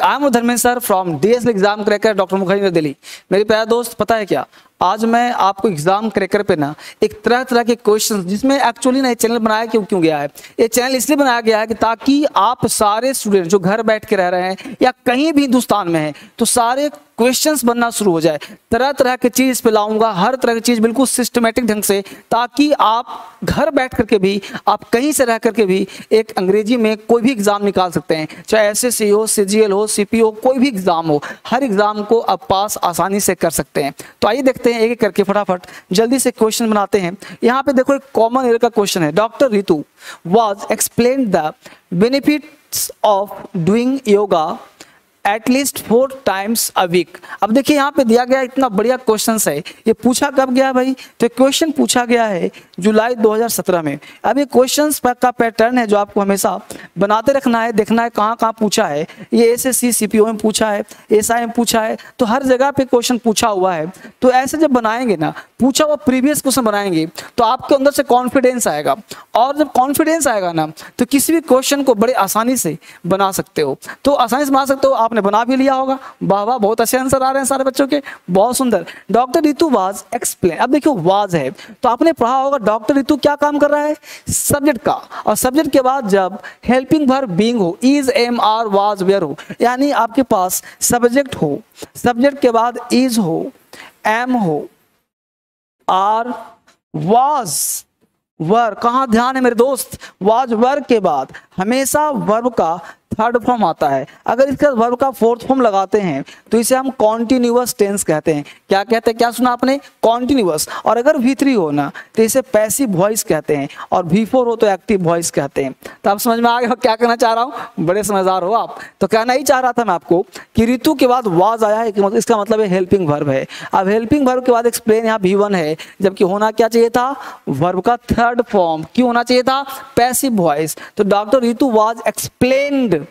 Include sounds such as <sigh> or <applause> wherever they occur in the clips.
I am Dharmendra sir from DS exam cracker doctor Mukherjee Delhi. मेरे प्यारा दोस्त, पता है क्या? आज मैं आपको एग्ज़ाम क्रैकर पे ना एक तरह तरह के क्वेश्चन जिसमें एक्चुअली ना ये चैनल बनाया क्यों क्यों गया है? ये चैनल इसलिए बनाया गया है कि ताकि आप सारे स्टूडेंट जो घर बैठ के रह रहे हैं या कहीं भी हिंदुस्तान में हैं तो सारे क्वेश्चंस बनना शुरू हो जाए। तरह तरह की चीज़ पे लाऊँगा, हर तरह की चीज़ बिल्कुल सिस्टमेटिक ढंग से, ताकि आप घर बैठ करके भी, आप कहीं से रह करके भी एक अंग्रेज़ी में कोई भी एग्ज़ाम निकाल सकते हैं। चाहे एस एस हो सी हो सी हो कोई भी एग्ज़ाम हो, हर एग्ज़ाम को आप पास आसानी से कर सकते हैं। तो आइए देखते हैं एक एक करके फटाफट। जल्दी से क्वेश्चन बनाते हैं। यहाँ पे देखो एक कॉमन एयर का क्वेश्चन है। Doctor Ritu was explain the benefits of doing yoga at least four times a week अब देखिए यहाँ पे दिया गया इतना बढ़िया क्वेश्चन है। ये पूछा कब गया भाई? तो क्वेश्चन पूछा गया है जुलाई 2017 में। अब ये क्वेश्चन का पैटर्न है जो आपको हमेशा बनाते रखना है, देखना है कहाँ कहाँ पूछा है। ये एस एस सी सी में पूछा है SI में पूछा है तो हर जगह पे क्वेश्चन पूछा हुआ है। तो ऐसे जब बनाएँगे ना, पूछा हुआ प्रीवियस क्वेश्चन बनाएँगे तो आपके अंदर से कॉन्फिडेंस आएगा। और जब कॉन्फिडेंस आएगा ना तो किसी भी क्वेश्चन को बड़े आसानी से बना सकते हो। तो आसानी से बना सकते हो, आप आपने बना भी लिया होगा। वाह वाह बहुत अच्छे आंसर आ रहे हैं सारे बच्चों के। बहुत सुंदर। डॉक्टर रितु वाज एक्सप्लेन अब देखियो वाज है। तो आपने पढ़ा होगा डॉक्टर रितु क्या काम कर रहा है? सब्जेक्ट का। और सब्जेक्ट के बाद जब हेल्पिंग भर बींग हो is am are was were हो, यानी आपके पास सब्जेक्ट हो। सब्जेक्ट के बाद इज़ हो एम हो आर वाज वर कहा ध्यान है मेरे दोस्त? वाज वर के बाद। हमेशा वर्ब का थर्ड फॉर्म आता है। अगर इसका वर्ब का फोर्थ फॉर्म लगाते हैं तो इसे हम कॉन्टिन्यूस टेंस कहते हैं। क्या कहते हैं? क्या सुना आपने? कॉन्टिन्यूस और अगर वी थ्री हो ना तो इसे पैसिव वॉइस कहते हैं। और वी फोर हो तो एक्टिव वॉइस कहते हैं। तो आप समझ में आ गया क्या कहना चाह रहा हूँ? बड़े समझदार हो आप। तो कहना ही चाह रहा था मैं आपको कि ऋतु के बाद वाज आया है, कि इसका मतलब हेल्पिंग वर्ब है। अब हेल्पिंग वर्ब के बाद एक्सप्लेन यहाँ भी वन है, जबकि होना क्या चाहिए था? वर्ब का थर्ड फॉर्म क्यों होना चाहिए था? पैसिव वॉइस तो doctor Ritu was explained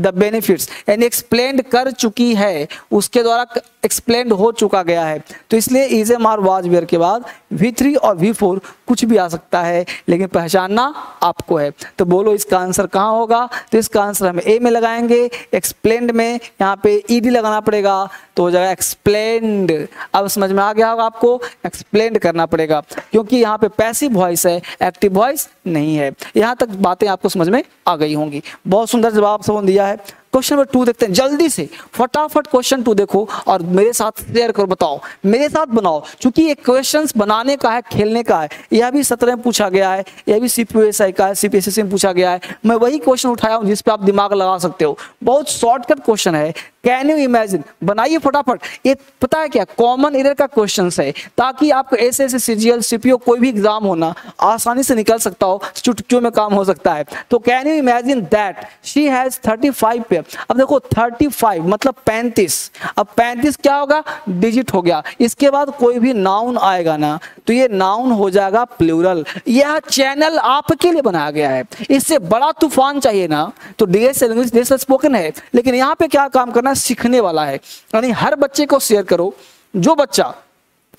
the benefits यानी एक्सप्लेन कर चुकी है, उसके द्वारा एक्सप्लेन हो चुका गया है। तो इसलिए is am are was were के बाद वी थ्री और वी फोर कुछ भी आ सकता है, लेकिन पहचानना आपको है। तो बोलो, इसका आंसर कहाँ होगा? तो इसका आंसर हम ए में लगाएँगे एक्सप्लेंड में। यहाँ पे ई डी लगाना पड़ेगा तो हो जाएगा एक्सप्लेंड अब समझ में आ गया होगा आपको? एक्सप्लेंड करना पड़ेगा। क्योंकि यहाँ पे पैसिव वॉइस है एक्टिव वॉइस नहीं है। यहाँ तक बातें आपको समझ में आ गई होंगी। बहुत सुंदर जवाब सबने दिया है क्वेश्चन नंबर टू देखते हैं। जल्दी से, फटाफट क्वेश्चन टू देखो और मेरे साथ शेयर करो, बताओ। मेरे साथ बनाओ, क्योंकि ये क्वेश्चंस बनाने का है, खेलने का है। यह भी सत्रह में पूछा गया है, यह भी सीपीएसआई का है सीपीएससी में पूछा गया है। मैं वही क्वेश्चन उठाया हूँ जिस पे आप दिमाग लगा सकते हो। बहुत शॉर्टकट क्वेश्चन है। कैन यू इमेजिन बनाइए फटाफट। ये पता है क्या? कॉमन एरर का क्वेश्चन है, ताकि आपको ऐसे ऐसे सीजीएल सीपीओ कोई भी एग्ज़ाम होना आसानी से निकल सकता हो, चुटकियों में काम हो सकता है। तो can you imagine that she has 35 pair अब देखो 35 मतलब 35 अब 35 क्या होगा? डिजिट हो गया। इसके बाद कोई भी नाउन आएगा ना तो ये नाउन हो जाएगा प्लूरल यह चैनल आपके लिए बनाया गया है। इससे बड़ा तूफ़ान चाहिए ना तो डीएस स्पोकन है। लेकिन यहाँ पे क्या काम करना सीखने वाला है। यानी हर बच्चे को शेयर करो। जो बच्चा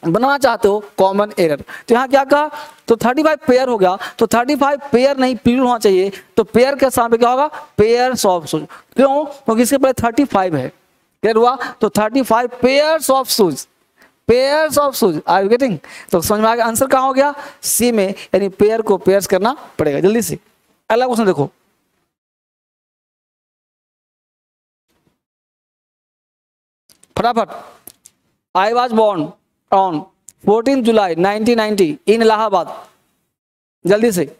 बनाना चाहते हो कॉमन एरर तो यहाँ क्या कहा? तो 35 पेयर हो गया। तो 35 पेयर नहीं प्लूरल होना चाहिए। तो पेयर के सामने क्या होगा? पेयर ऑफ़ शूज़ क्यों? क्योंकि इसके पहले 35 है। क्लियर हुआ? तो 35 pairs of shoes pairs of shoes are you getting तो समझ में आ गया? आंसर कहाँ हो गया? सी में यानी पेयर को पेयर्स करना पड़ेगा। जल्दी से। अगला क्वेश्चन देखो। फटाफट। I was born on fourteen July 1990 in Allahabad जल्दी से।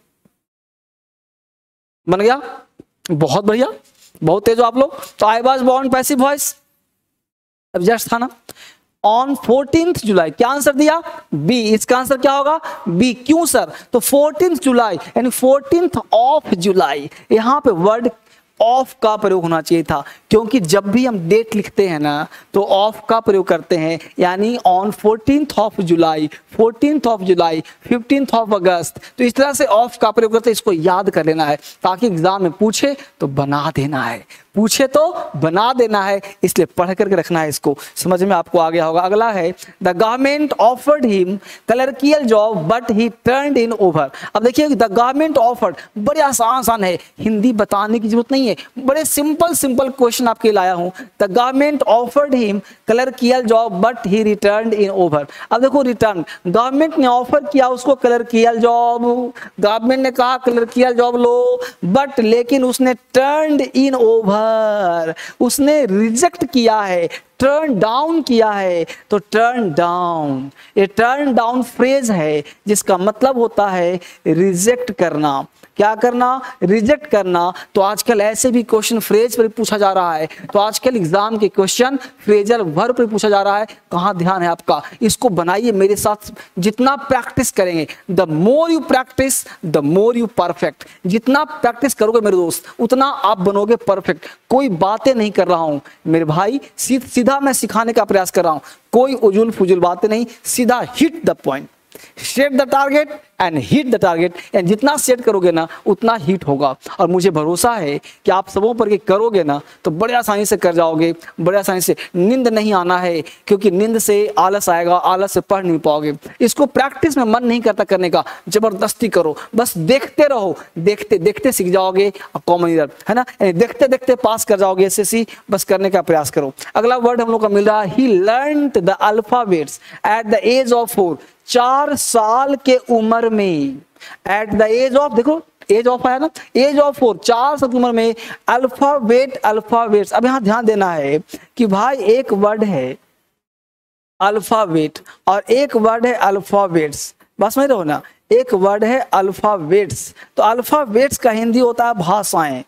बन गया? बहुत बढ़िया। बहुत तेज हो आप लोग। तो I was born passive voice अब जस्ट था ना ऑन फोर्टीन जुलाई क्या आंसर दिया? बी इसका आंसर क्या होगा? बी क्यों सर तो फोर्टीन जुलाई यानी फोर्टीन ऑफ़ जुलाई यहाँ पे वर्ड ऑफ़ का प्रयोग होना चाहिए था। क्योंकि जब भी हम डेट लिखते हैं ना तो ऑफ़ का प्रयोग करते हैं। यानी on fourteen of July fourteen of July fifteen of August तो इस तरह से ऑफ़ का प्रयोग करते हैं, इसको याद कर लेना है। ताकि एग्ज़ाम में पूछे तो बना देना है। पूछे तो बना देना है, इसलिए पढ़ करके रखना है इसको। समझ में आपको आ गया होगा। अगला है the government offered him clerical job but he turn in over अब देखिए द गवर्नमेंट ऑफर्ड बड़े आसान आसान है। हिंदी बताने की ज़रूरत नहीं है। बड़े सिंपल सिंपल क्वेश्चन आपके लाया हूँ। The government offered him clerical job but he return in over अब देखो रिटर्न गवर्नमेंट ने ऑफ़र किया उसको कलर किया जॉब गवर्नमेंट ने कहा कलर किया जॉब लो बट लेकिन उसने टर्न इन ओवर उसने रिजेक्ट किया है। टर्न डाउन किया है तो टर्न डाउन ये टर्न डाउन फ्रेज है, जिसका मतलब होता है रिजेक्ट करना। क्या करना? रिजेक्ट करना। तो आजकल ऐसे भी क्वेश्चन फ्रेज पर पूछा जा रहा है। तो आजकल एग्ज़ाम के क्वेश्चन फ्रेजल वर्ब पर पूछा जा रहा है। कहाँ ध्यान है आपका? इसको बनाइए मेरे साथ। जितना प्रैक्टिस करेंगे the more you practice the more you perfect जितना प्रैक्टिस करोगे मेरे दोस्त, उतना आप बनोगे परफेक्ट कोई बातें नहीं कर रहा हूँ। मेरे भाई सीधा मैं सिखाने का प्रयास कर रहा हूँ। कोई उजुल फुजुल बात नहीं, सीधा hit the point set the target and hit the target and जितना सेट करोगे ना, उतना हिट होगा। और मुझे भरोसा है कि आप सबों पर के करोगे ना तो बड़े आसानी से कर जाओगे। बड़े आसानी से। नींद नहीं आना है, क्योंकि नींद से आलस आएगा, आलस से पढ़ नहीं पाओगे। इसको प्रैक्टिस में मन नहीं करता करने का। ज़बरदस्ती करो। बस देखते रहो। देखते देखते सीख जाओगे। कॉमन ईयर है ना? देखते देखते पास कर जाओगे एस बस करने का प्रयास करो। अगला वर्ड हम लोग का मिल रहा है। He learn the alphabets at the age of four चार साल के उम्र में एट द एज ऑफ़ देखो एज ऑफ़ आया ना? एज ऑफ़ फोर चार साल की उम्र में अल्फ़ाबेट अल्फाबेट्स अब यहाँ ध्यान देना है कि भाई एक वर्ड है अल्फ़ाबेट और एक वर्ड है अल्फाबेट्स बस समझ रहे हो ना? एक वर्ड है अल्फाबेट्स तो अल्फाबेट्स का हिंदी होता है भाषाएँ।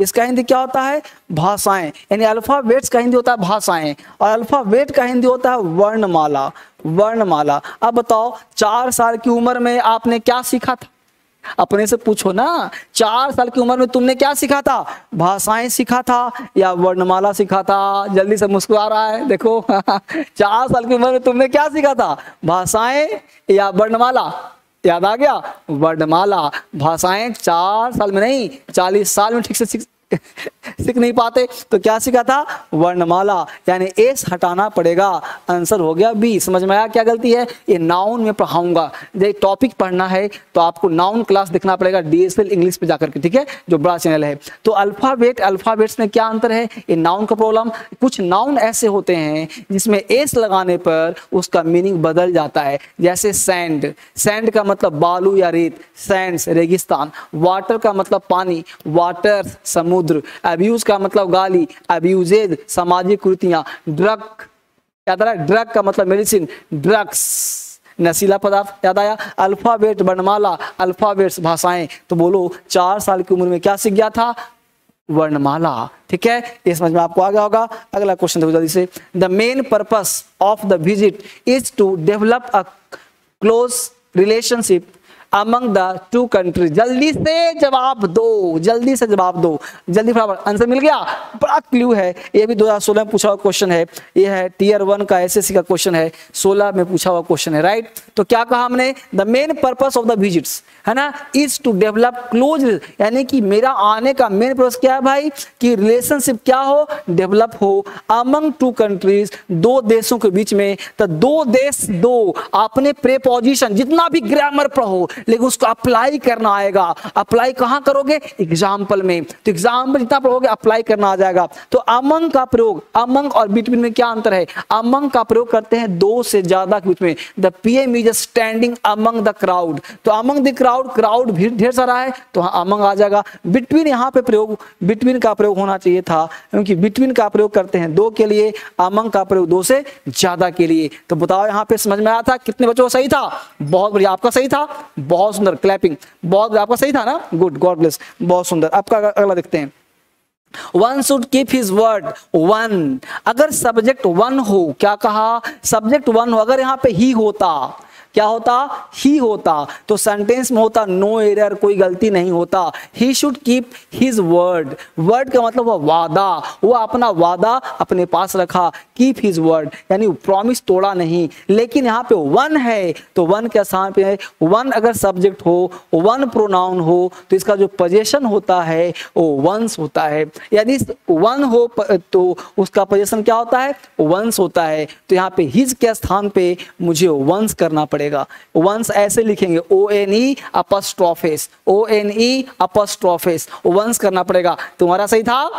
इसका हिंदी क्या होता है? भाषाएँ। यानी अल्फाबेट्स का हिंदी होता है भाषाएँ और अल्फ़ाबेट का हिंदी होता है वर्णमाला वर्णमाला। अब बताओ, चार साल की उम्र में आपने क्या सीखा था? अपने से पूछो ना, चार साल की उम्र में तुमने क्या सीखा था? भाषाएँ सीखा था या वर्णमाला सीखा था? जल्दी से मुस्कुरा रहा है, देखो। <laughs> चार साल की उम्र में तुमने क्या सीखा था? भाषाएँ या वर्णमाला? याद आ गया? वर्णमाला। भाषाएँ चार साल में नहीं, चालीस साल में ठीक से सीख सीख नहीं पाते। तो क्या सीखा था? वर्णमाला, यानी एस हटाना पड़ेगा। आंसर हो गया बी। समझ में आया क्या गलती है? ये नाउन में पढ़ाऊँगा। जब टॉपिक पढ़ना है तो आपको नाउन क्लास देखना पड़ेगा डीएसएल इंग्लिश पे जाकर के, ठीक है? जो बड़ा चैनल है। तो अल्फ़ाबेट अल्फाबेट्स में क्या अंतर है? ये नाउन का प्रॉब्लम कुछ नाउन ऐसे होते हैं, जिसमें एस लगाने पर उसका मीनिंग बदल जाता है। जैसे सैंड सैंड का मतलब बालू या रेत। सैंड रेगिस्तान। वाटर का मतलब पानी। वाटर समुद्र। समुद्र अब्यूज का मतलब गाली अब्यूजेज सामाजिक कृतियाँ ड्रग याद आ ड्रग का मतलब मेडिसिन ड्रग्स नशीला पदार्थ, याद आया? अल्फ़ाबेट वर्णमाला अल्फाबेट्स भाषाएँ। तो बोलो, चार साल की उम्र में क्या सीख गया था? वर्णमाला। ठीक है? ये समझ में आपको आ गया होगा। अगला क्वेश्चन देखो जल्दी से। The main purpose of the visit is to develop a close relationship among the two country जल्दी से जवाब दो, जल्दी से जवाब दो। जल्दी फटाफट आंसर मिल गया? बड़ा क्ल्यू है। ये भी 2016 में पूछा हुआ क्वेश्चन है। ये है टीयर वन का एसएससी का क्वेश्चन है। 16 में पूछा हुआ क्वेश्चन है राइट तो क्या कहा हमने? The main purpose of the visits है ना? इज़ टू डेवलप क्लोज यानी कि मेरा आने का मेन पर्पस क्या है भाई? कि रिलेशनशिप क्या हो? डेवलप हो। अमंग टू कंट्रीज़ दो देशों के बीच में तो दो देश, दो, अपने प्रेपोजिशन जितना भी ग्रामर पढ़ो लेकिन उसको अप्लाई करना आएगा। अप्लाई कहाँ करोगे? एग्ज़ाम्पल में। तो एग्ज़ाम्पल जितना पढ़ोगे अप्लाई करना आ जाएगा। तो अमंग का प्रयोग अमंग और बिटवीन में क्या अंतर है? अमंग का प्रयोग करते हैं दो से ज़्यादा के बीच में। The PM is standing among the crowd तो अमंग द क्राउड क्राउड भीड़ ढेर सारा है तो हाँ अमंग आ जाएगा। बिटवीन यहाँ पे प्रयोग बिटवीन का प्रयोग होना चाहिए था, क्योंकि बिटवीन का प्रयोग करते हैं दो के लिए अमंग का प्रयोग दो से ज़्यादा के लिए। तो बताओ यहाँ पे समझ में आया था? कितने बच्चों का सही था? बहुत बढ़िया। आपका सही था? बहुत सुंदर क्लैपिंग बहुत आपका सही था ना? गुड गॉड ब्लेस बहुत सुंदर। आपका अगला देखते हैं। One should keep his word one अगर सब्जेक्ट वन हो, क्या कहा? सब्जेक्ट वन हो, अगर यहाँ पे ही होता क्या होता? ही होता। तो सेंटेंस में होता नो एरर कोई गलती नहीं होता। He should keep his word word का मतलब वो वादा। वो अपना वादा अपने पास रखा। कीप हिज वर्ड यानी प्रॉमिस तोड़ा नहीं। लेकिन यहाँ पे वन है। तो वन के स्थान पे वन अगर सब्जेक्ट हो वन प्रोनाउन हो तो इसका जो पोजेशन होता है, वो वंस होता है। यदि वन हो तो उसका पोजेशन क्या होता है? वंस होता है। तो यहाँ पे हिज के स्थान पे मुझे वंस करना पड़ेगा। वंस ऐसे लिखेंगे O N E apostrophes O N E apostrophes once करना पड़ेगा। तुम्हारा सही था?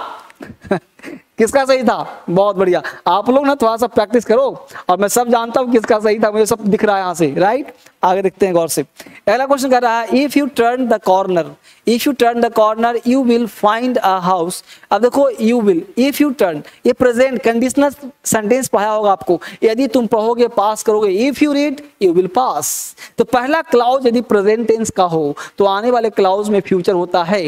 <laughs> किसका सही था? बहुत बढ़िया। आप लोग ना थोड़ा सा प्रैक्टिस करो और मैं सब जानता हूँ किसका सही था, मुझे सब दिख रहा है यहाँ से राइट आगे देखते हैं गौर से। अगला क्वेश्चन कर रहा है if you turn the corner if you turn the corner you will find a house अब देखो you will if you turn ये प्रेजेंट कंडीशनल सेंटेंस पढ़ा होगा आपको। यदि तुम पढ़ोगे पास करोगे if you read you will pass तो पहला क्लाउज यदि प्रेजेंट टेंस का हो तो आने वाले क्लाउज में फ्यूचर होता है।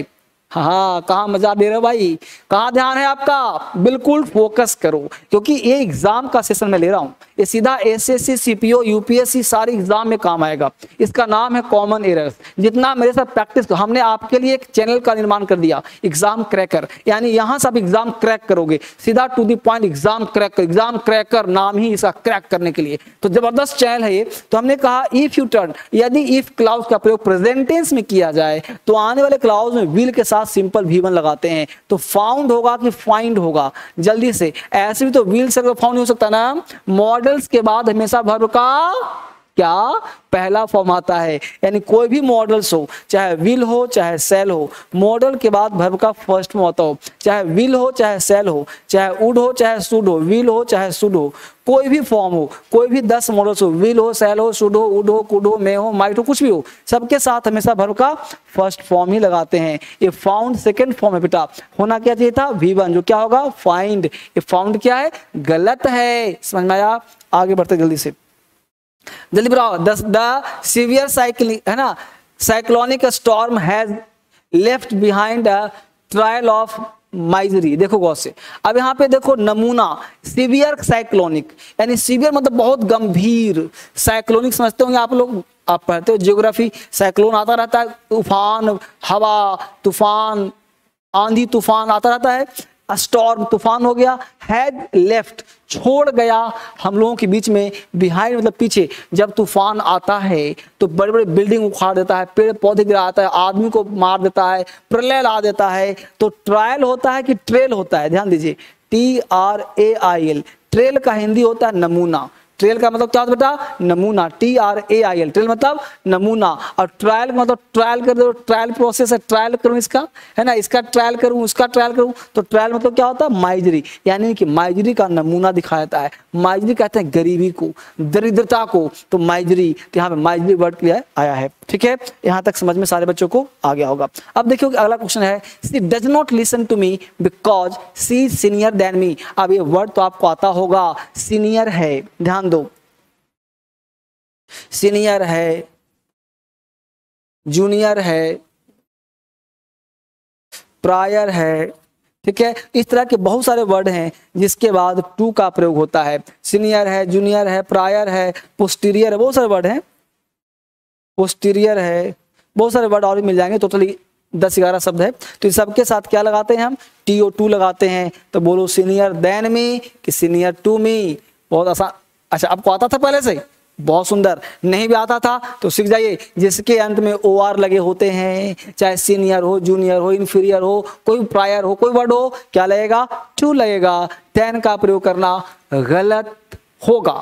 हाँ कहा मज़ा दे रहे हो भाई? कहा ध्यान है आपका? बिल्कुल फोकस करो। क्योंकि ये एग्ज़ाम का सेशन मैं ले रहा हूँ। ये सीधा S S C CPO UPSC सारे एग्ज़ाम में काम आएगा। इसका नाम है कॉमन एरर्स जितना मेरे साथ प्रैक्टिस हमने आपके लिए एक चैनल का निर्माण कर दिया। एग्ज़ाम क्रैकर यानी यहाँ से आप एग्ज़ाम क्रैक करोगे। सीधा to the point exam crack exam cracker नाम ही इसका क्रैक करने के लिए। तो ज़बरदस्त चैनल है ये। तो हमने कहा इफ़ यू टर्न यदि इफ़ क्लाउज का प्रयोग प्रेजेंटेंस में किया जाए तो आने वाले क्लाउज में विल के साथ साथ सिंपल वी वन लगाते हैं। तो फाउंड होगा कि फाइंड होगा। जल्दी से, ऐसे भी तो व्हील सर्कल फाउंड हो सकता है ना। मॉडल्स के बाद हमेशा भर का क्या पहला फॉर्म आता है? यानी कोई भी मॉडल्स हो, चाहे विल हो, चाहे सेल हो मॉडल के बाद भर्व का फ़र्स्ट फॉर्म होता हो, चाहे विल हो, चाहे सेल हो, चाहे उड हो, चाहे सुड हो विल हो, चाहे सुड हो, कोई भी फॉर्म हो, कोई भी दस मॉडल्स हो विल हो सेल हो सुड हो उड हो कुड हो मे हो माइट हो, कुछ भी हो, सबके साथ हमेशा भर्व का फ़र्स्ट फॉर्म ही लगाते हैं। ये फाउंड सेकेंड फॉर्म है बेटा। होना क्या चाहिए था? वी जो क्या होगा? फाइंड ये फाउंड क्या है? गलत है। समझ में आया? आगे बढ़ते जल्दी से। जल्दी बताओ द सीवियर साइकिल है ना? Cyclonic storm has left behind trial of misery देखो गौर से। अब यहाँ पे देखो नमूना सीवियर साइक्लोनिक यानी सीवियर मतलब बहुत गंभीर साइक्लोनिक समझते होंगे आप लोग। आप पढ़ते हो जियोग्राफी साइक्लोन आता रहता है तूफ़ान हवा, तूफ़ान, आंधी, तूफ़ान आता रहता है। स्टॉर्म तूफ़ान हो गया हैड लेफ़्ट छोड़ गया। हम लोगों के बीच में बिहाइंड मतलब पीछे, जब तूफ़ान आता है तो बड़े बड़े बिल्डिंग उखाड़ देता है पेड़ पौधे गिराता है, आदमी को मार देता है, प्रलय ला देता है। तो ट्रायल होता है कि ट्रेल होता है? ध्यान दीजिए T R A I L trail का हिंदी होता है नमूना। ट्रेल का मतलब क्या होता बेटा? नमूना T R A I L trail मतलब नमूना। और ट्रायल मतलब ट्रायल कर दो ट्रायल प्रोसेस है ट्रायल करूँ इसका, है ना? इसका ट्रायल करूँ, उसका ट्रायल करूँ तो ट्रायल मतलब क्या होता है? माइजरी। यानी कि माइजरी का नमूना दिखाया जाता है। माइजरी कहते हैं गरीबी को, दरिद्रता को। तो माइजरी तो यहाँ पे माइजरी वर्ड के लिए आया है। ठीक है? यहाँ तक समझ में सारे बच्चों को आ गया होगा। अब देखियो अगला क्वेश्चन है she does not listen to me because she senior than me अब ये वर्ड तो आपको आता होगा। सीनियर है। ध्यान दो सीनियर है, जूनियर है, प्रायर है, ठीक है? इस तरह के बहुत सारे वर्ड हैं जिसके बाद टू का प्रयोग होता है। सीनियर है, जूनियर है, प्रायर है, पोस्टीरियर है बहुत सारे वर्ड हैं। पोस्टीरियर है, बहुत सारे वर्ड और भी मिल जाएँगे। टोटली दस ग्यारह शब्द है। तो इस सबके साथ क्या लगाते हैं हम? टी ओ टू लगाते हैं। तो बोलो सीनियर देन मी कि सीनियर टू मी बहुत आसान अच्छा आपको आता था पहले से बहुत सुंदर। नहीं भी आता था तो सीख जाइए। जिसके अंत में ओ आर लगे होते हैं, चाहे सीनियर हो जूनियर हो इन्फीरियर हो, कोई प्रायर हो, कोई वर्ड हो, क्या लगेगा? टू लगेगा। टेन का प्रयोग करना गलत होगा।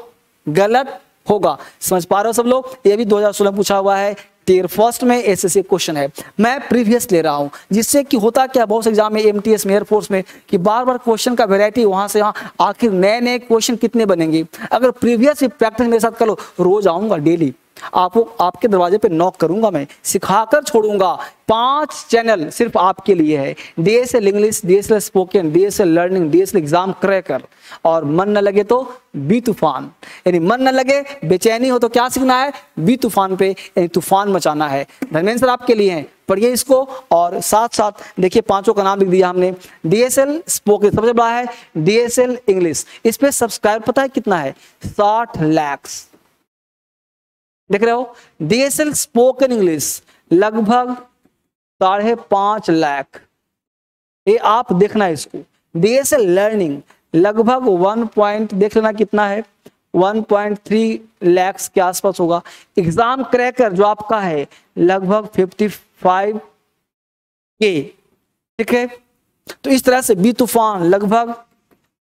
गलत होगा। समझ पा रहे हो सब लोग? ये भी 2016 पूछा हुआ है टीयर फ़र्स्ट में ऐसे क्वेश्चन है। मैं प्रीवियस ले रहा हूँ, जिससे कि होता क्या, बहुत से एग्ज़ाम में एमटीएस में एयरफोर्स में, कि बार बार क्वेश्चन का वेरायटी वहाँ से यहाँ, आखिर नए नए क्वेश्चन कितने बनेंगे? अगर प्रीवियस प्रैक्टिस मेरे साथ करो, रोज आऊँगा डेली आपको, आपके दरवाजे पे नॉक करूँगा मैं, सिखाकर छोड़ूँगा। पाँच चैनल सिर्फ़ आपके लिए है। DSL English DSL spoken DSL learning DSL exam cracker और मन न लगे तो बी तूफ़ान। यानी मन न लगे, बेचैनी हो तो क्या सीखना है? बी तूफ़ान पे, यानी तूफ़ान मचाना है। धर्मेंद्र सर आपके लिए हैं। पढ़िए इसको। और साथ साथ देखिए पाँचों का नाम लिख दिया हमने। डीएसएल स्पोकन सबसे बड़ा है डीएसएल इंग्लिश इस पे सब्सक्राइब पता है कितना है? साठ लैक्स देख रहे हो? डीएसएल स्पोकन इंग्लिश लगभग साढ़े पाँच लाख। ये आप देखना है इसको डीएसएल लर्निंग लगभग वन पॉइंट देख लेना कितना है? 1.3 लैक्स के आसपास होगा। एग्ज़ाम क्रैकर जो आपका है, लगभग 55 के ठीक है? तो इस तरह से बी तूफ़ान लगभग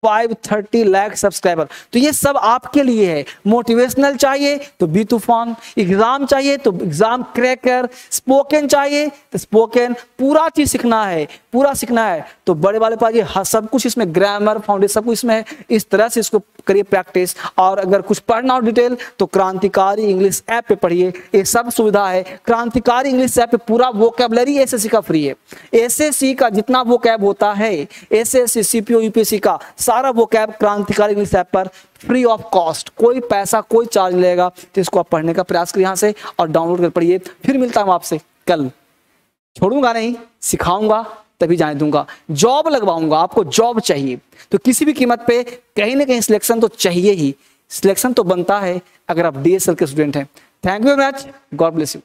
530 लाख सब्सक्राइबर तो ये सब आपके लिए है। मोटिवेशनल चाहिए तो बी तूफ़ान। एग्ज़ाम चाहिए तो एग्ज़ाम क्रैकर स्पोकन चाहिए तो स्पोकन पूरा चीज़ सीखना है, पूरा सीखना है। तो बड़े वाले पास हाँ सब कुछ इसमें ग्रामर फाउंडेशन सब कुछ इसमें है। इस तरह से इसको करिए प्रैक्टिस और अगर कुछ पढ़ना हो डिटेल तो क्रांतिकारी इंग्लिश ऐप पे पढ़िए। ये सब सुविधा है। क्रांतिकारी इंग्लिश ऐप पे पूरा वो कैबलरी एस का फ्री है। एस का जितना वो होता है S S C CPO UPSC का सारा वो कैब क्रांतिकारी इंग्लिश ऐप पर फ्री ऑफ़ कॉस्ट कोई पैसा, कोई चार्ज लेगा तो इसको आप पढ़ने का प्रयास करिए यहाँ से और डाउनलोड कर पढ़िए। फिर मिलता हूँ आपसे कल। छोड़ूँगा नहीं, सिखाऊँगा, तभी जाने दूँगा। जॉब लगवाऊँगा, आपको जॉब चाहिए। तो किसी भी कीमत पे कहीं ना कहीं सिलेक्शन तो चाहिए ही। सिलेक्शन तो बनता है अगर आप डीएसएल के स्टूडेंट हैं। Thank you very much God bless you